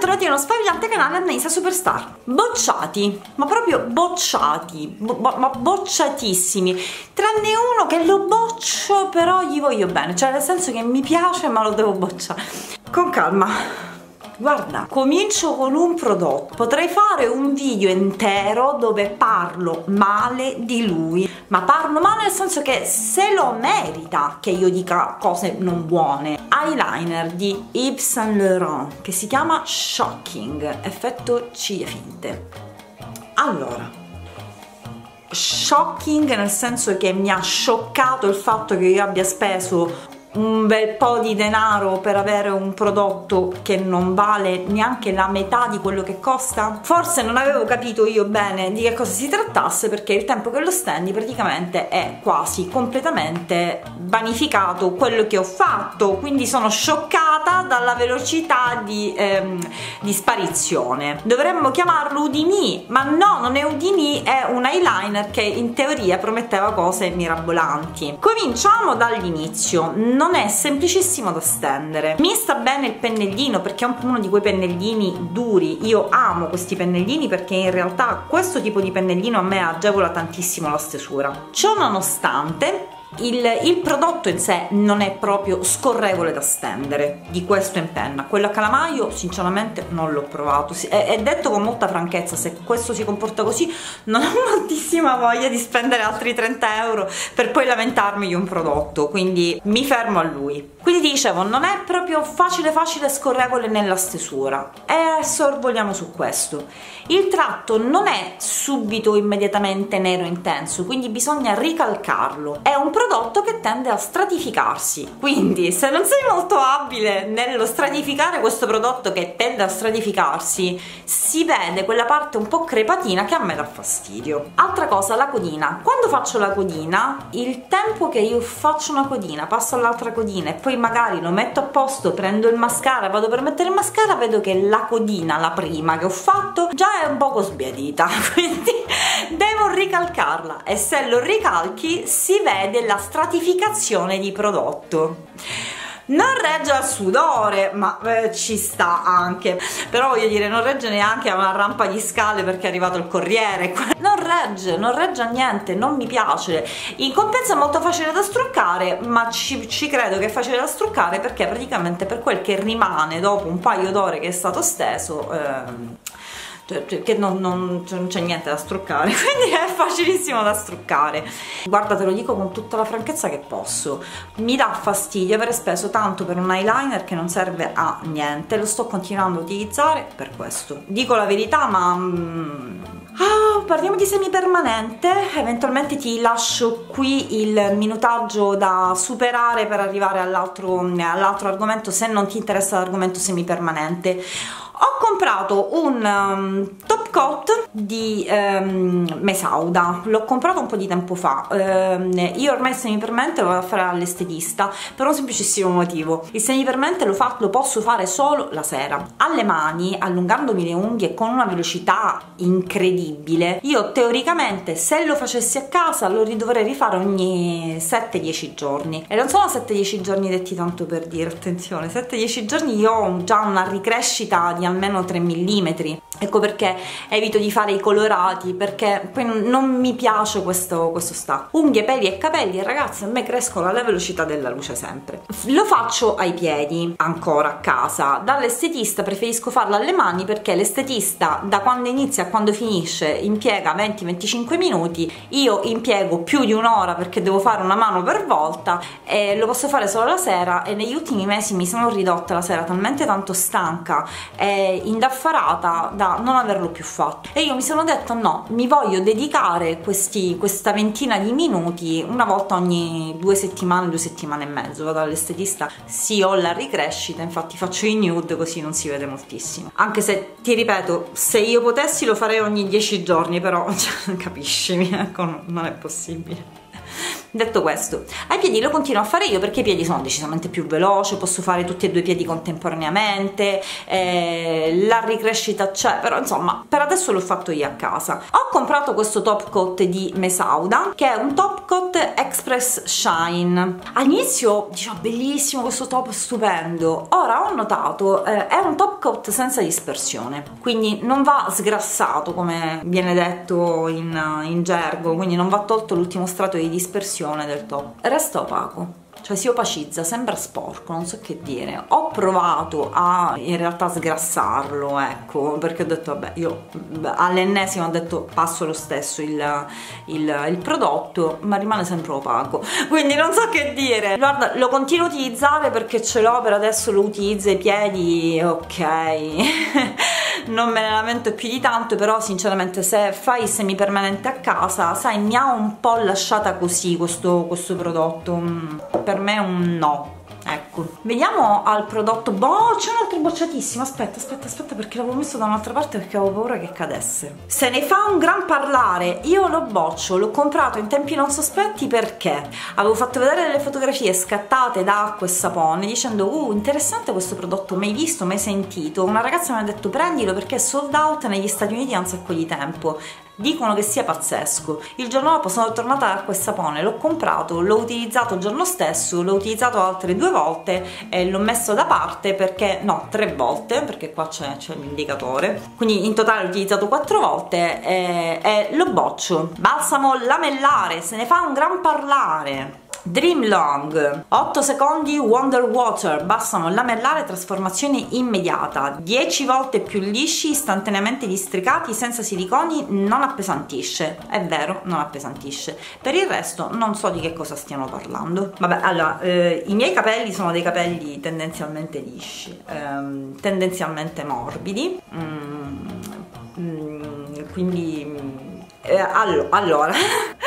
bentornati nello sfavillante canale Annalisa Superstar. Bocciati, ma proprio bocciati, bo ma bocciatissimi. Tranne uno che lo boccio però gli voglio bene. Cioè nel senso che mi piace ma lo devo bocciare. Con calma guarda comincio con un prodotto. Potrei fare un video intero dove parlo male di lui ma parlo male nel senso che se lo merita che io dica cose non buone. Eyeliner di Yves Saint Laurent che si chiama Shocking effetto ciglia finte. Allora shocking nel senso che mi ha scioccato il fatto che io abbia speso un bel po' di denaro per avere un prodotto che non vale neanche la metà di quello che costa? Forse non avevo capito io bene di che cosa si trattasse perché il tempo che lo stendi praticamente è quasi completamente vanificato quello che ho fatto. Quindi sono scioccata dalla velocità di, ehm, di sparizione. Dovremmo chiamarlo Udini ma no non è Udini è un eyeliner che in teoria prometteva cose mirabolanti. Cominciamo dall'inizio non è semplicissimo da stendere. Mi sta bene il pennellino perché è uno di quei pennellini duri. Io amo questi pennellini perché in realtà questo tipo di pennellino a me agevola tantissimo la stesura. Ciò nonostante il, il, prodotto in sé non è proprio scorrevole da stendere di questo in penna. Quello a calamaio sinceramente non l'ho provato. È, è, detto con molta franchezza se questo si comporta così non ho moltissima voglia di spendere altri 30 euro per poi lamentarmi di un prodotto quindi mi fermo a lui. Quindi dicevo non è proprio facile facile scorrevole nella stesura. E sorvoliamo su questo. Il tratto non è subito immediatamente nero intenso quindi bisogna ricalcarlo. È un prodotto che tende a stratificarsi. Quindi se non sei molto abile nello stratificare questo prodotto che tende a stratificarsi si vede quella parte un po' crepatina che a me dà fastidio. Altra cosa la codina. Quando faccio la codina il tempo che io faccio una codina passo all'altra codina e poi magari lo metto a posto prendo il mascara vado per mettere il mascara vedo che la codina la prima che ho fatto già è un poco sbiadita. Quindi devo ricalcarla e se lo ricalchi si vede la stratificazione di prodotto. Non regge al sudore ma eh, ci sta anche. Però voglio dire non regge neanche a una rampa di scale perché è arrivato il corriere. Non regge non regge a niente non mi piace. In compenso è molto facile da struccare ma ci, ci credo che è facile da struccare perché praticamente per quel che rimane dopo un paio d'ore che è stato steso eh, che non, non, cioè, non c'è niente da struccare quindi è facilissimo da struccare. Guarda te lo dico con tutta la franchezza che posso. Mi dà fastidio aver speso tanto per un eyeliner che non serve a niente lo sto continuando a utilizzare per questo. Dico la verità ma mm, Ah, parliamo di semipermanente, eventualmente ti lascio qui il minutaggio da superare per arrivare all'altro all argomento se non ti interessa l'argomento semipermanente ho comprato un um, top coat di um, Mesauda. L'ho comprato un po' di tempo fa. Um, io ormai il semipermanente lo vado a fare all'estetista per un semplicissimo motivo. Il semipermanente lo, fa, lo posso fare solo la sera. Alle mani allungandomi le unghie con una velocità incredibile. Io teoricamente se lo facessi a casa lo dovrei rifare ogni 7-10 giorni. E non sono 7-10 giorni detti tanto per dire attenzione. 7-10 giorni io ho già una ricrescita di almeno 3 mm ecco perché evito di fare i colorati perché poi non mi piace questo, questo stacco. Unghie, peli e capelli ragazzi a me crescono alla velocità della luce sempre. Lo faccio ai piedi ancora a casa. Dall'estetista preferisco farlo alle mani perché l'estetista da quando inizia a quando finisce impiega 20-25 minuti. Io impiego più di un'ora perché devo fare una mano per volta e lo posso fare solo la sera e negli ultimi mesi mi sono ridotta la sera talmente tanto stanca e indaffarata da non averlo più fatto. E io mi sono detto no mi voglio dedicare questi, questa ventina di minuti una volta ogni due settimane due settimane e mezzo vado all'estetista sì ho la ricrescita infatti faccio i nude così non si vede moltissimo. Anche se ti ripeto se io potessi lo farei ogni dieci giorni però cioè, capiscimi ecco non è possibile detto questo ai piedi lo continuo a fare io perché i piedi sono decisamente più veloci posso fare tutti e due i piedi contemporaneamente eh, la ricrescita c'è però insomma per adesso l'ho fatto io a casa. Ho comprato questo top coat di Mesauda che è un top coat express shine. All'inizio dicevo bellissimo questo top stupendo. Ora ho notato eh, è un top coat senza dispersione quindi non va sgrassato come viene detto in, in gergo quindi non va tolto l'ultimo strato di dispersione del top resta opaco cioè si opacizza, sembra sporco, non so che dire. Ho provato a in realtà sgrassarlo, ecco, perché ho detto vabbè, io all'ennesimo ho detto passo lo stesso il, il, il, prodotto, ma rimane sempre opaco. Quindi non so che dire. Guarda, lo continuo a utilizzare perché ce l'ho per adesso lo utilizzo ai piedi, ok. non me ne lamento più di tanto però sinceramente se fai semipermanente a casa sai mi ha un po' lasciata così questo, questo prodotto. Mm, per me è un no ecco vediamo al prodotto boh c'è un altro bocciatissimo aspetta aspetta aspetta perché l'avevo messo da un'altra parte perché avevo paura che cadesse. Se ne fa un gran parlare io lo boccio l'ho comprato in tempi non sospetti perché? Avevo fatto vedere delle fotografie scattate da acqua e sapone dicendo uh interessante questo prodotto mai visto mai sentito. Una ragazza mi ha detto prendilo perché è sold out negli Stati Uniti da un sacco di tempo dicono che sia pazzesco. Il giorno dopo sono tornata acqua e sapone, l'ho comprato, l'ho utilizzato il giorno stesso, l'ho utilizzato altre due volte e l'ho messo da parte perché, no, tre volte, perché qua c'è, l'indicatore, quindi in totale l'ho utilizzato quattro volte e, e lo boccio. Balsamo lamellare, se ne fa un gran parlare. Dream Long. 8 secondi Wonder Water. Bastano lamellare trasformazione immediata. 10 volte più lisci istantaneamente districati senza siliconi non appesantisce. È vero non appesantisce. Per il resto non so di che cosa stiano parlando. Vabbè allora eh, i miei capelli sono dei capelli tendenzialmente lisci ehm, tendenzialmente morbidi. Mm, mm, quindi eh, allo, allora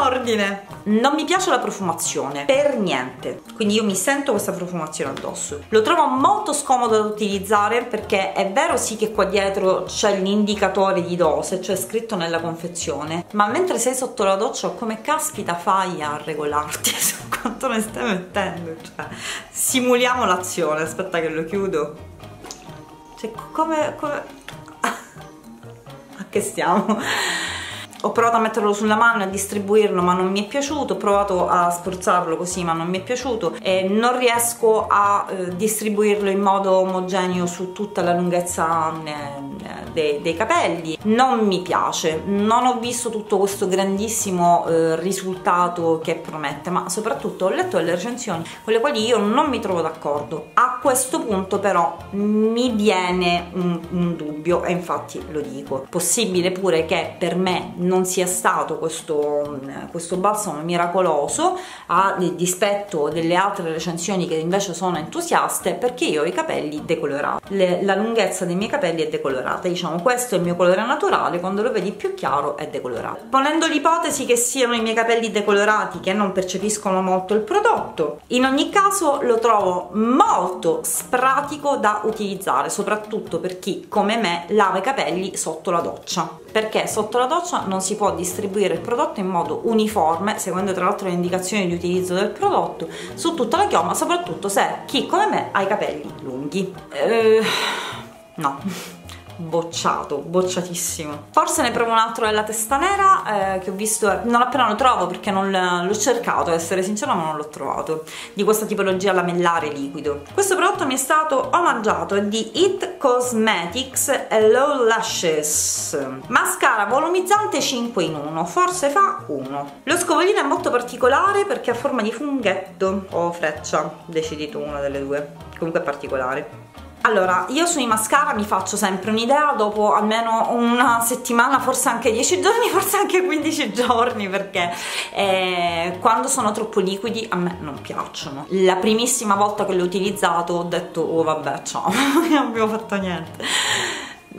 ordine. Non mi piace la profumazione per niente. Quindi io mi sento questa profumazione addosso. Lo trovo molto scomodo da utilizzare perché è vero sì che qua dietro c'è l'indicatore di dose c'è scritto nella confezione ma mentre sei sotto la doccia come caspita fai a regolarti? Su quanto ne stai mettendo? Cioè simuliamo l'azione. Aspetta che lo chiudo. Cioè come, come... a che stiamo ho provato a metterlo sulla mano e a distribuirlo ma non mi è piaciuto. Ho provato a sforzarlo così ma non mi è piaciuto. E non riesco a eh, distribuirlo in modo omogeneo su tutta la lunghezza eh, dei, dei, capelli. Non mi piace. Non ho visto tutto questo grandissimo eh, risultato che promette ma soprattutto ho letto delle recensioni con le quali io non mi trovo d'accordo. A questo punto però mi viene un, un dubbio e infatti lo dico. Possibile pure che per me non sia stato questo, questo balsamo miracoloso a dispetto delle altre recensioni che invece sono entusiaste perché io ho i capelli decolorati. Le, la lunghezza dei miei capelli è decolorata diciamo questo è il mio colore naturale quando lo vedi più chiaro è decolorato. Ponendo l'ipotesi che siano i miei capelli decolorati che non percepiscono molto il prodotto in ogni caso lo trovo molto spratico da utilizzare soprattutto per chi come me lava i capelli sotto la doccia. Perché sotto la doccia non si può distribuire il prodotto in modo uniforme seguendo tra l'altro le indicazioni di utilizzo del prodotto su tutta la chioma soprattutto se chi come me ha i capelli lunghi. Eh, no bocciato, bocciatissimo. Forse ne provo un altro della testa nera eh, che ho visto, non appena lo trovo perché non l'ho cercato, ad essere sincera, ma non l'ho trovato, di questa tipologia lamellare liquido. Questo prodotto mi è stato omaggiato, di It Cosmetics Hello Lashes. Mascara volumizzante 5 in 1, forse fa 1. Lo scovolino è molto particolare perché ha forma di funghetto o freccia, decidi tu una delle due, comunque è particolare. Allora, io sui mascara mi faccio sempre un'idea dopo almeno una settimana, forse anche 10 giorni, forse anche 15 giorni, perché eh, quando sono troppo liquidi a me non piacciono. La primissima volta che l'ho utilizzato ho detto, oh vabbè, ciao, non abbiamo fatto niente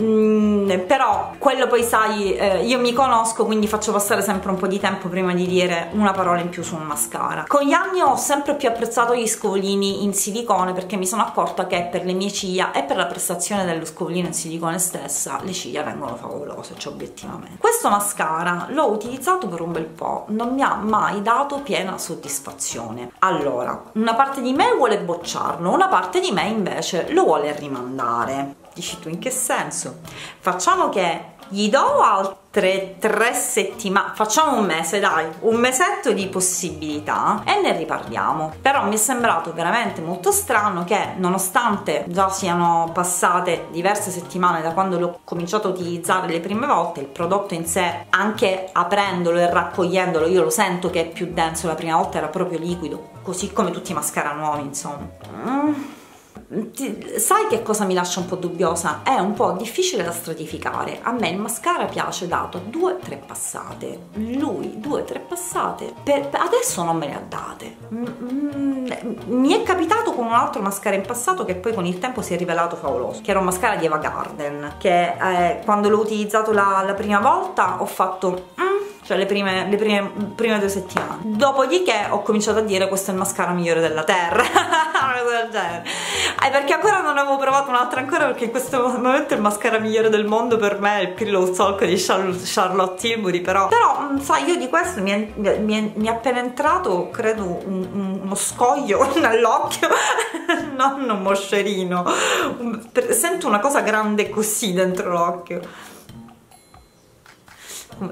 mm, però quello poi sai eh, io mi conosco quindi faccio passare sempre un po' di tempo prima di dire una parola in più su un mascara. Con gli anni ho sempre più apprezzato gli scovolini in silicone perché mi sono accorta che per le mie ciglia e per la prestazione dello scovolino in silicone stessa le ciglia vengono favolose cioè obiettivamente. Questo mascara l'ho utilizzato per un bel po' non mi ha mai dato piena soddisfazione. Allora una parte di me vuole bocciarlo una parte di me invece lo vuole rimandare dici tu in che senso? Facciamo che gli do altre tre settimane facciamo un mese dai un mesetto di possibilità e ne riparliamo. Però mi è sembrato veramente molto strano che nonostante già siano passate diverse settimane da quando l'ho cominciato a utilizzare le prime volte il prodotto in sé anche aprendolo e raccogliendolo io lo sento che è più denso la prima volta era proprio liquido così come tutti i mascara nuovi insomma. Mm sai che cosa mi lascia un po' dubbiosa? È un po' difficile da stratificare. A me il mascara piace dato due o tre passate. Lui due o tre passate. Per, adesso non me le ha date. Mm, mi è capitato con un altro mascara in passato che poi con il tempo si è rivelato favoloso. Che era un mascara di Eva Garden. Che eh, quando l'ho utilizzato la, la, prima volta ho fatto... Mm, cioè le prime, le prime, prime due settimane. Dopodiché ho cominciato a dire questo è il mascara migliore della terra, una cosa del genere. Eh, perché ancora non avevo provato un'altra ancora perché in questo momento il mascara migliore del mondo per me è il Pillow Talk di Charlotte Tilbury, però, però mm, sai io di questo mi è, mi è, mi è appena entrato credo un, un, uno scoglio nell'occhio, non un moscerino, sento una cosa grande così dentro l'occhio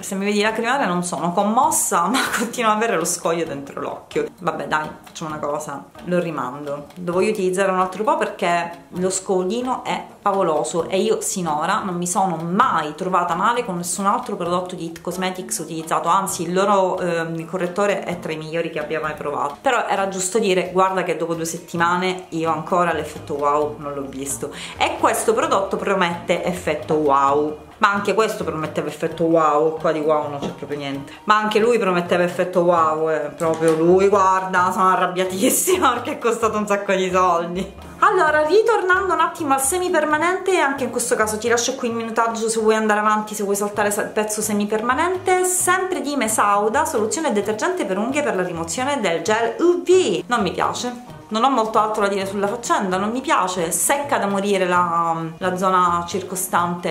se mi vedi lacrimare non sono commossa ma continuo ad avere lo scoglio dentro l'occhio. Vabbè dai facciamo una cosa lo rimando. Lo voglio utilizzare un altro po' perché lo scoglino è favoloso e io sinora non mi sono mai trovata male con nessun altro prodotto di It Cosmetics utilizzato. Anzi il loro eh, correttore è tra i migliori che abbia mai provato. Però era giusto dire guarda che dopo due settimane io ancora l'effetto wow non l'ho visto. E questo prodotto promette effetto wow ma anche questo prometteva effetto wow qua di wow non c'è proprio niente. Ma anche lui prometteva effetto wow eh, proprio lui guarda sono arrabbiatissima perché è costato un sacco di soldi. Allora ritornando un attimo al semi permanente anche in questo caso ti lascio qui il minutaggio se vuoi andare avanti se vuoi saltare il pezzo semi permanente sempre di Mesauda soluzione detergente per unghie per la rimozione del gel UV non mi piace non ho molto altro da dire sulla faccenda, non mi piace, secca da morire la, la zona circostante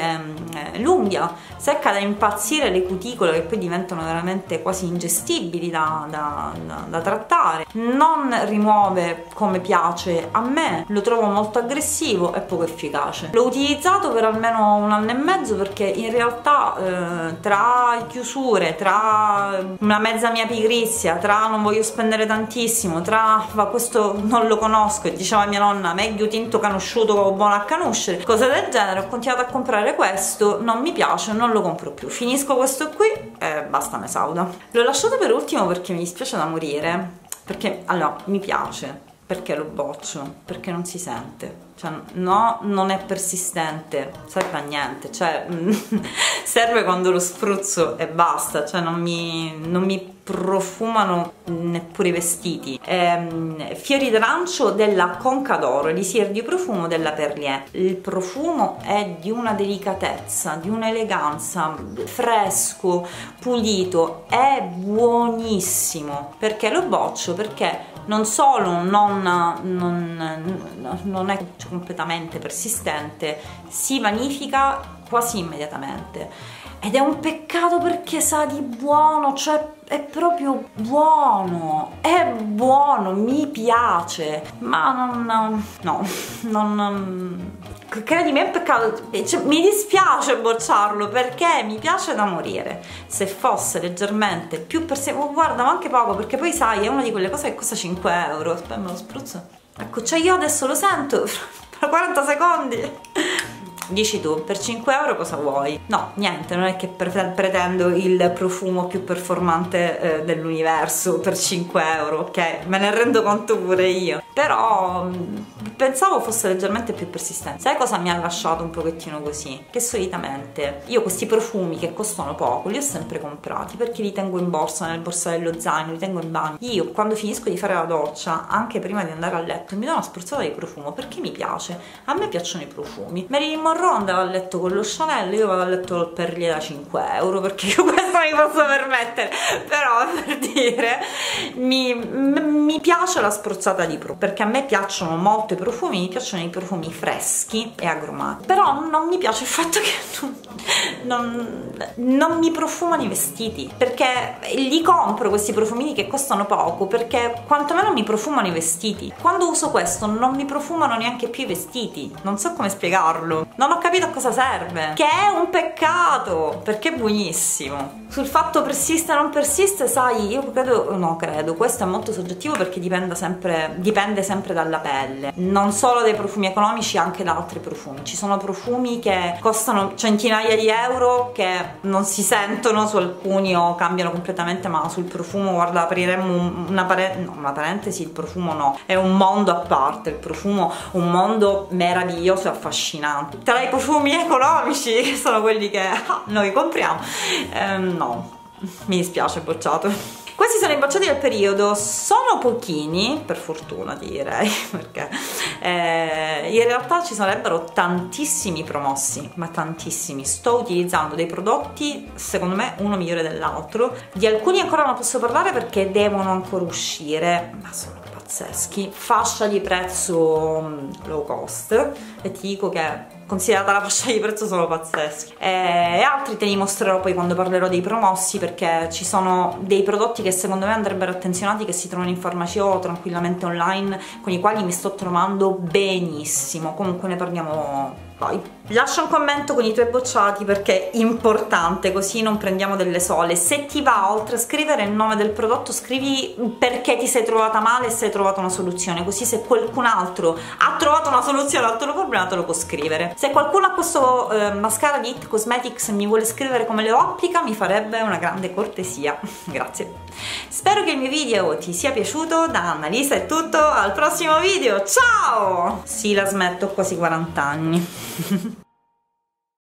eh, l'unghia, secca da impazzire le cuticole che poi diventano veramente quasi ingestibili da, da, da, da trattare, non rimuove come piace a me, lo trovo molto aggressivo e poco efficace. L'ho utilizzato per almeno un anno e mezzo perché in realtà eh, tra chiusure, tra una mezza mia pigrizia, tra non voglio spendere tantissimo, tra va questo non lo conosco e diceva mia nonna meglio tinto canosciuto buono a conoscere cose del genere ho continuato a comprare questo non mi piace non lo compro più. Finisco questo qui e basta me sauda l'ho lasciato per ultimo perché mi dispiace da morire perché allora mi piace perché lo boccio perché non si sente cioè, no, non è persistente, serve a niente, cioè, serve quando lo spruzzo e basta, cioè non mi, non mi profumano neppure i vestiti. Ehm, fiori d'arancio della Conca d'Oro, elisir di profumo della Perlier. Il profumo è di una delicatezza, di un'eleganza, fresco, pulito, è buonissimo. Perché lo boccio? Perché non solo non, non, non è completamente persistente, si vanifica quasi immediatamente. Ed è un peccato perché sa di buono, cioè è proprio buono, è buono, mi piace, ma non, no, non, credimi è un peccato, cioè, mi dispiace bocciarlo perché mi piace da morire, se fosse leggermente più per sé, oh, guarda ma anche poco perché poi sai è una di quelle cose che costa 5 euro, aspetta me lo spruzzo, ecco cioè io adesso lo sento, tra 40 secondi dici tu per 5 euro cosa vuoi? no niente non è che pretendo il profumo più performante eh, dell'universo per 5 euro ok? Me ne rendo conto pure io. Però mm, pensavo fosse leggermente più persistente. Sai cosa mi ha lasciato un pochettino così? che solitamente io questi profumi che costano poco li ho sempre comprati perché li tengo in borsa nel borsello zaino li tengo in bagno. Io quando finisco di fare la doccia anche prima di andare a letto mi do una spruzzata di profumo perché mi piace. A me piacciono i profumi. Me li rimarrò Ro andava a letto con lo Chanel io vado a letto per gli da 5 euro perché io questo mi posso permettere. Però per dire mi, mi piace la spruzzata di profumo perché a me piacciono molto i profumi mi piacciono i profumi freschi e agrumati. Però non mi piace il fatto che non, non, non mi profumano i vestiti perché li compro questi profumini che costano poco perché quantomeno mi profumano i vestiti. Quando uso questo non mi profumano neanche più i vestiti. Non so come spiegarlo. Non ho capito a cosa serve. Che è un peccato perché è buonissimo. Sul fatto persiste o non persiste sai io credo no credo questo è molto soggettivo perché dipende sempre dipende sempre dalla pelle. Non solo dai profumi economici anche da altri profumi. Ci sono profumi che costano centinaia di euro che non si sentono su alcuni o cambiano completamente ma sul profumo guarda apriremmo una, pare no, una parentesi il profumo no. È un mondo a parte il profumo un mondo meraviglioso e affascinante tra i profumi economici che sono quelli che noi compriamo ehm, no mi dispiace bocciato questi sono i bocciati del periodo, sono pochini, per fortuna direi, perché eh, in realtà ci sarebbero tantissimi promossi, ma tantissimi. Sto utilizzando dei prodotti, secondo me, uno migliore dell'altro. Di alcuni ancora non posso parlare perché devono ancora uscire, ma sono pazzeschi. Fascia di prezzo mm, low cost e ti dico che considerata la fascia di prezzo sono pazzeschi. E altri te li mostrerò poi quando parlerò dei promossi perché ci sono dei prodotti che secondo me andrebbero attenzionati che si trovano in farmacia o tranquillamente online con i quali mi sto trovando benissimo. Comunque ne parliamo poi. Lascia un commento con i tuoi bocciati perché è importante così non prendiamo delle sole. Se ti va oltre a scrivere il nome del prodotto scrivi perché ti sei trovata male e se hai trovato una soluzione così se qualcun altro ha trovato una soluzione al tuo problema te lo può scrivere se qualcuno ha questo eh, mascara di It Cosmetics mi vuole scrivere come lo applica mi farebbe una grande cortesia. Grazie. Spero che il mio video ti sia piaciuto. Da Annalisa è tutto. Al prossimo video. Ciao! Sì la smetto quasi 40 anni